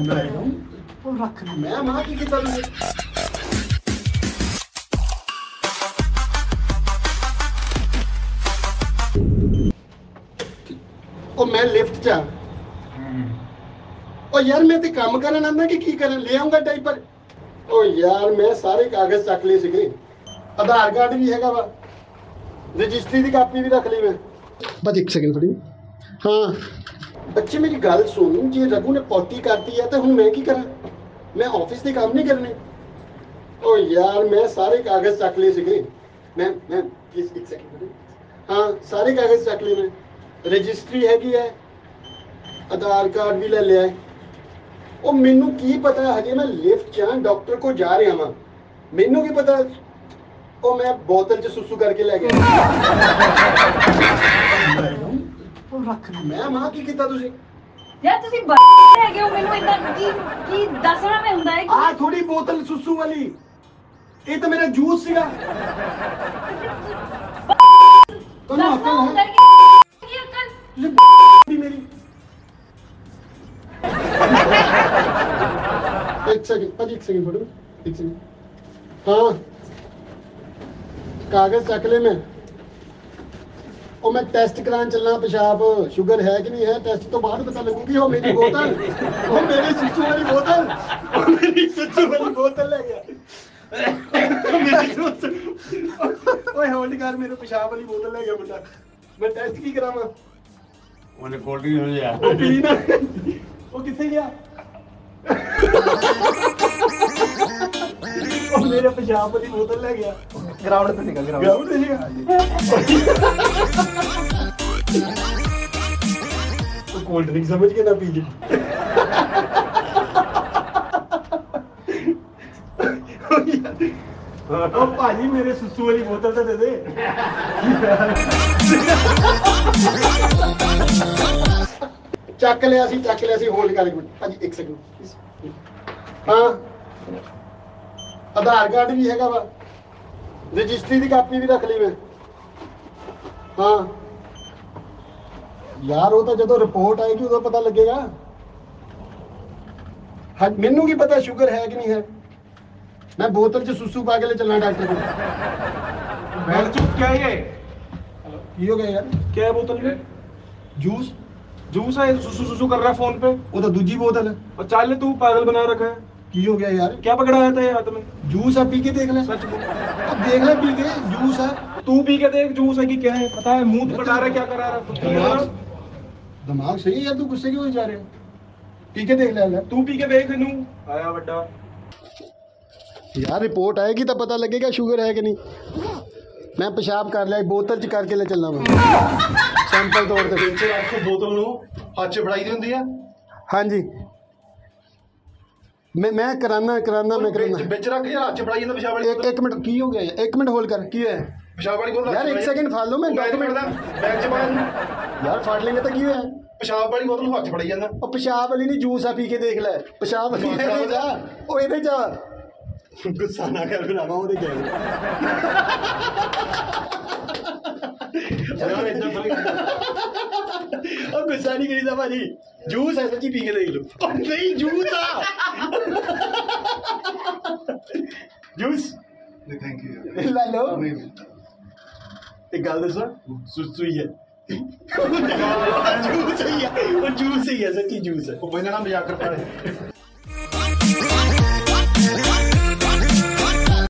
ਮੈਂ ਉਹ ਰੱਖ ਲਈ ਮੈਂ ਮਾਂ ਕੀ ਕੀਤਾ ਤੁਸੀਂ ਉਹ ਮੈਂ ਲਿਫਟ 'ਚ ਆ ਉਹ ਯਾਰ ਮੈਂ ਤੇ ਕੰਮ ਕਰਨ ਆਂਦਾ ਕਿ ਕੀ ਕਰਨ ਲੈ ਆਉਂਗਾ ਡਾਈਪਰ ਉਹ ਯਾਰ ਮੈਂ ਸਾਰੇ ਕਾਗਜ਼ ਚੱਕ ਲਏ ਸੀਗੇ ਆਧਾਰ ਕਾਰਡ ਵੀ ਹੈਗਾ ਵਾ ਰਜਿਸਟਰੀ ਦੀ ਕਾਪੀ ਵੀ ਰੱਖ ਲਈ ਮੈਂ ਬਸ ਇੱਕ ਸੈਕਿੰਡ ਫੜੀ ਹਾਂ ਬੱਚੇ ਮੇਰੀ ਗੱਲ ਸੁਣ ਜੇ ਰਘੂ ਨੇ ਪੌਤੀ ਕਰਤੀ ਹੈ ਤਾਂ ਹੁਣ ਮੈਂ ਕੀ ਕਰਾਂ? ਮੈਂ ਆਫਿਸ ਦੇ ਕੰਮ ਨਹੀਂ ਕਰਨੇ। ਉਹ ਯਾਰ, ਮੈਂ ਸਾਰੇ ਕਾਗਜ਼ ਚੱਕ ਲਏ ਸੀਗੇ। ਮੈਂ ਮੈਂ ਪਲੀਜ਼ ਇੱਕ ਸੈਕਿੰਡ ਹਾਂ, ਸਾਰੇ ਕਾਗਜ਼ ਚੱਕ ਲਏ ਮੈਂ। ਰਜਿਸਟਰੀ ਹੈਗੀ ਹੈ ਆਧਾਰ ਕਾਰਡ ਵੀ ਲੈ ਲਿਆ। ਉਹ ਮੈਨੂੰ ਕੀ ਪਤਾ, ਹਜੇ ਮੈਂ ਲਿਫਟ 'ਚ ਡਾਕਟਰ ਕੋ ਜਾ ਰਿਹਾ ਵਾਂ। ਮੈਨੂੰ ਕੀ ਪਤਾ? ਉਹ ਮੈਂ ਬੋਤਲ 'ਚ ਸੁਸੂ ਕਰਕੇ ਲੈ ਗਿਆ। ਉਹ ਰੱਖ ਲਈ ਮੈਂ ਮਾਂ ਕੀ ਕੀਤਾ ਤੁਸੀਂ ਯਾਰ ਤੁਸੀਂ ਬ- ਹੈਗੇ ਹੋ ਮੈਨੂੰ ਇੰਨਾ ਕੀ ਕੀ ਦੱਸਣਾ ਮੈਂ ਹੁੰਦਾ ਹੈ ਕਿ ਆਹ ਥੋੜੀ ਬੋਤਲ ਸੁਸੂ ਵਾਲੀ ਇਹ ਤਾਂ ਮੇਰਾ ਜੂਸ ਸੀਗਾ ਤੁਹਾਨੂੰ ਦੱਸਣਾ ਅਕਲ ਹੁੰਦਾ ਹੈ ਹੈ ਕਿ ਕੀ ਅਕਲ ਲੈ ਦੀ ਮੇਰੀ ਇੱਕ ਸੈਕਿੰਡ ਭਾਜੀ ਇੱਕ ਸੈਕਿੰਡ ਫੜੋ ਇੱਕ ਸੈਕਿੰਡ ਹਾਂ ਕਾਗਜ਼ ਚੱਕ ਲੈ ਮੈਂ ਉਹ ਮੈਂ ਟੈਸਟ ਕਰਾਉਣ ਚੱਲਣਾ ਪਿਸ਼ਾਬ ਸ਼ੂਗਰ ਹੈ ਕਿ ਨਹੀਂ ਹੈ ਟੈਸਟ ਤੋਂ ਬਾਅਦ ਪਤਾ ਲੱਗੂਗੀ ਉਹ ਮੇਰੀ ਬੋਤਲ ਉਹ ਮੇਰੀ ਸਿੱਚੂ ਵਾਲੀ ਬੋਤਲ ਉਹ ਮੇਰੀ ਸਿੱਚੂ ਵਾਲੀ ਬੋਤਲ ਲੈ ਗਿਆ ਉਹ ਮੇਰੀ ਬੋਤਲ ਓਏ ਹੋਲਡ ਕਰ ਮੇਰੇ ਪਿਸ਼ਾਬ ਵਾਲੀ ਬੋਤਲ ਲੈ ਗਿਆ ਮੁੰਡਾ ਮੈਂ ਟੈਸਟ ਕੀ ਕਰਾਵਾਂ ਉਹਨੇ ਕੋਲਡੀ ਹੋ ਜਾ ਉਹ ਪੀ ਨਾ ਉਹ ਕਿੱਥੇ ਗਿਆ ਉਹ ਮੇਰੇ ਪੰਜਾਬ ਦੀ ਬੋਤਲ ਲੈ ਗਿਆ ਗਰਾਊਂਡ ਤੋਂ ਨਿਕਲ ਗਰਾਊਂਡ ਗਰਾਊਂਡ ਤੇ ਸੀਗਾ ਉਹ ਕੋਲਡ ਡਰਿੰਕ ਸਮਝ ਕੇ ਨਾ ਪੀ ਜੀ ਉਹ ਭਾਜੀ ਮੇਰੇ ਸੁਸੂ ਵਾਲੀ ਬੋਤਲ ਤਾਂ ਦੇ ਦੇ ਚੱਕ ਲਿਆ ਸੀ ਚੱਕ ਲਿਆ ਸੀ ਹੋਲਡ ਕਰ ਇੱਕ ਮਿੰਟ ਭਾਜੀ ਇੱਕ ਸੈਕਿੰਡ ਹਾਂ ਆਧਾਰ ਕਾਰਡ ਵੀ ਹੈਗਾ ਵਾ ਰਜਿਸਟਰੀ ਦੀ ਕਾਪੀ ਵੀ ਰੱਖ ਲਈ ਮੈਂ ਹਾਂ ਯਾਰ ਉਹ ਤਾਂ ਜਦੋਂ ਰਿਪੋਰਟ ਆਏਗੀ ਉਦੋਂ ਪਤਾ ਲੱਗੇਗਾ ਹਾਂ ਮੈਨੂੰ ਕੀ ਪਤਾ ਸ਼ੂਗਰ ਹੈ ਕਿ ਨਹੀਂ ਹੈ ਮੈਂ ਬੋਤਲ 'ਚ ਸੁਸੂ ਪਾ ਕੇ ਲੈ ਚੱਲਣਾ ਡਾਕਟਰ ਕੋਲ बैठ चुप क्या है ये ਕੀ ਹੋ ਗਿਆ ਯਾਰ क्या है बोतल में ਜੂਸ जूस है सुसु सुसु कर रहा है फोन पे ਉਹ ਤਾਂ ਦੂਜੀ ਬੋਤਲ ਹੈ और चाल तू पागल बना रखा है ਕੀ ਹੋ ਗਿਆ ਯਾਰ क्या पकड़ाया था ये हाथ में ਜੂਸ ਆ ਪੀ ਕੇ ਦੇਖ ਲੈ सच बोल ਉਹ ਦੇਖ ਲੈ ਪੀ ਕੇ ਜੂਸ ਹੈ तू पी के देख जूस है कि क्या है पता है मुंह पकड़ा रहा है क्या करा रहा है खुद पी ਦਿਮਾਗ रहा ਦਿਮਾਗ ਸਹੀ ਹੈ ਯਾਰ ਤੂੰ ਗੁੱਸੇ ਕਿਉਂ ਹੋ ਜਾ ਰਿਹਾ ਪੀ ਕੇ ਦੇਖ ਲੈ ਲੈ तू पी के देख नू आया बड्डा ਯਾਰ ਰਿਪੋਰਟ ਆਏਗੀ ਤਾਂ ਪਤਾ ਲੱਗੇਗਾ ਸ਼ੂਗਰ ਹੈ ਕਿ ਨਹੀਂ ਮੈਂ ਪਿਸ਼ਾਬ ਕਰ ਲਿਆ ਬੋਤਲ 'ਚ ਕਰਕੇ ਲੈ ਚੱਲਣਾ ਮੈਂ ਸੈਂਪਲ ਤੌਰ ਤੇ ਵਿੱਚ ਰੱਖ ਕੇ ਬੋਤਲ ਨੂੰ ਹੱਥ 'ਚ ਫੜਾਈ ਦੀ ਹੁੰਦੀ ਆ ਹਾਂਜੀ ਮੈਂ ਮੈਂ ਕਰਾਨਾ ਕਰਾਨਾ ਮੈਂ ਕਰਾਨਾ। ਵਿੱਚ ਰੱਖ ਕੇ ਹੱਥ 'ਚ ਫੜਾਈ ਜਾਂਦਾ ਪਿਸ਼ਾਬ ਵਾਲੀ ਇੱਕ ਇੱਕ ਮਿੰਟ ਕੀ ਹੋ ਗਿਆ? ਯਾਰ? ਇੱਕ ਮਿੰਟ ਹੋਲਡ ਕਰ। ਕੀ ਹੋਇਆ? ਪਿਸ਼ਾਬ ਵਾਲੀ ਬੋਤਲ ਯਾਰ, ਇੱਕ second ਫੜ ਲਓ, ਮੈਂ document- ਦਾ ਬੈਗ 'ਚ ਪਾ। ਯਾਰ ਫੜ ਲੈਂਗੇ ਤਾਂ ਕੀ ਹੋਇਆ? ਪਿਸ਼ਾਬ ਵਾਲੀ ਬੋਤਲ ਨੂੰ ਹੱਥ ਫੜਾਈ ਜਾਂਦਾ। ਉਹ ਪਿਸ਼ਾਬ ਵਾਲੀ ਨਹੀਂ ਜੂਸ ਆ ਪੀ ਕੇ ਦੇਖ ਲੈ। ਪਿਸ਼ਾਬ ਵਾਲੀ ਇਹਦੇ ਜਾ ਉਹ ਇਹਦੇ ਜਾ ਗੁੱਸਾ ਨਾ ਕਰ ਬਣਾਵਾ ਉਹਦੇ ਗਏ ਯਾਰ ਉਹ ਗੁੱਸਾ ਨਹੀਂ ਕਰੀਦਾ ਭਾਜੀ। जूस है सच्ची पी के देख लो। और नहीं जूस जूस। थैंक यू ला लो। नहीं मिलता एक गल दसो सुसुई है जूस ही है वो जूस ही है सच्ची जूस है। वो बंदा मज़ाक करता है।